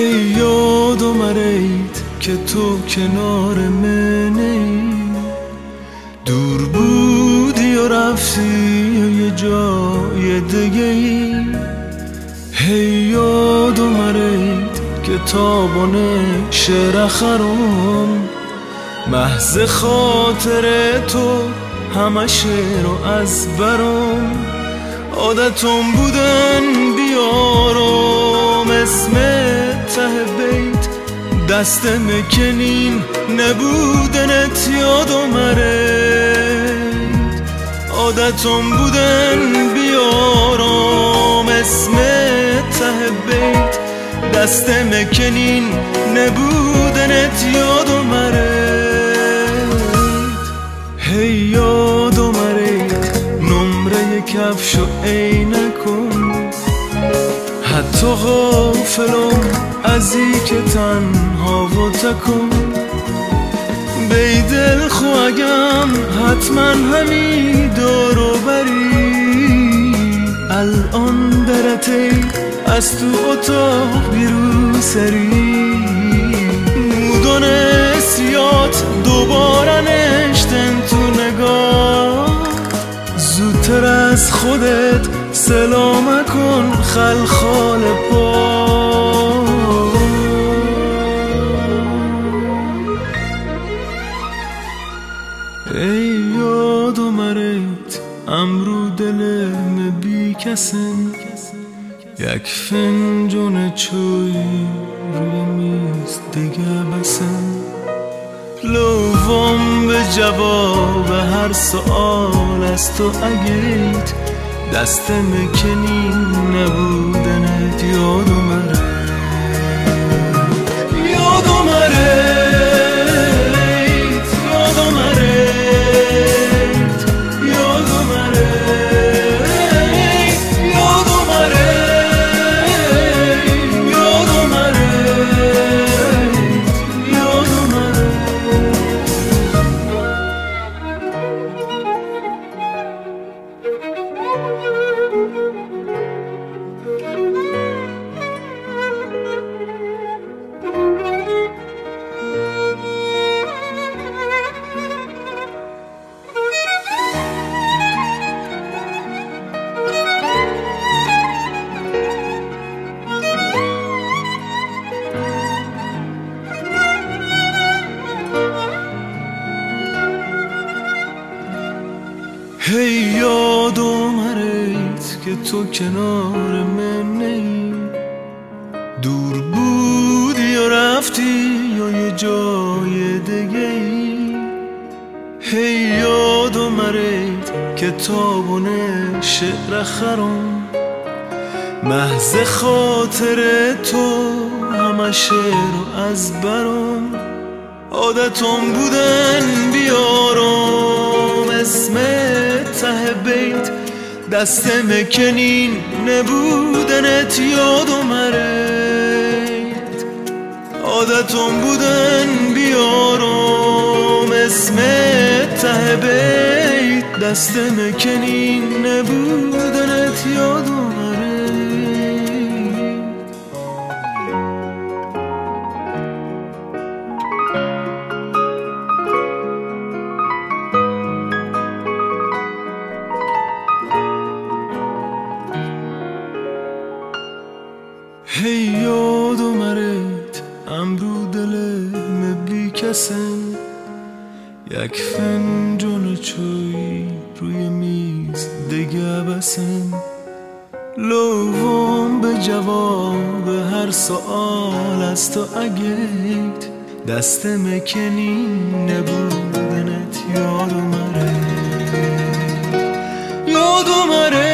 هی یاد اومرید که تو کنار منی. دور بودی و رفتی یه جای دیگه ای. هی یاد اومرید که تابان شعر خرم محض خاطر تو همه رو از برم. عادتم بودن بیارم اسم دست مکنین نبودنت یاد اومرید عادتم بودن بیارم اسم ته بیت. دست مکنین نبودنت یاد اومرید هی یاد اومرید نمره کفش و عینکم حتی غافلم از که تنها تکم بی دل خواگم حتما همی دارو بری. الان درته از تو اتاق بیرو سری. مودون سیات دوباره نشتن تو نگاه. زودتر از خودت سلام کن خلخال پا. کسن یک فنجون چوی روی میز دیگه بسن لوم به جواب هر سوال از تو اگیت دست مکنین نبودنت یاد هی یاد اومرت که تو کنار من نی. دور بودی یا رفتی یا یه جای دیگه ای. هی یاد اومرت که تابونه شعر خرم محض خاطر تو همه شعر از برم. عادتم بودن بیارم. اسم ته بیت دست مکنین نبودنت یاد اومرید عادتم بودن بیارم. اسم ته بیت دست مکنین نبودنت یاد اومرید هی یاد اومرید امرو دلم بی کسن یک فنجون چوی روی میز دیگه بسن لوم به جواب هر سوال از تو اگیت دست مکنین نبودنت یاد اومره یاد اومره